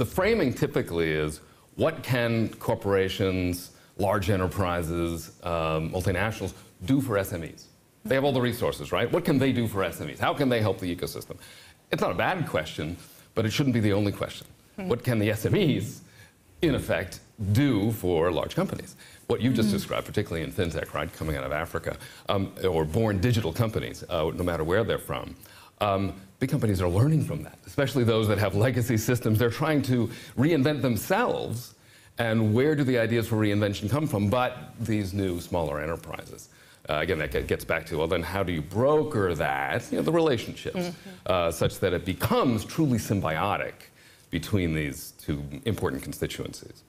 the framing typically is what can corporations, large enterprises, um, multinationals do for SMEs? They have all the resources, right? What can they do for SMEs? How can they help the ecosystem? It's not a bad question, but it shouldn't be the only question. What can the SMEs, in effect, do for large companies? What you just described, particularly in fintech, right, coming out of Africa, um, or born digital companies, uh, no matter where they're from. Um, big companies are learning from that, especially those that have legacy systems. They're trying to reinvent themselves. And where do the ideas for reinvention come from? But these new, smaller enterprises. Uh, again, that gets back to well, then how do you broker that, you know, the relationships, uh, such that it becomes truly symbiotic between these two important constituencies?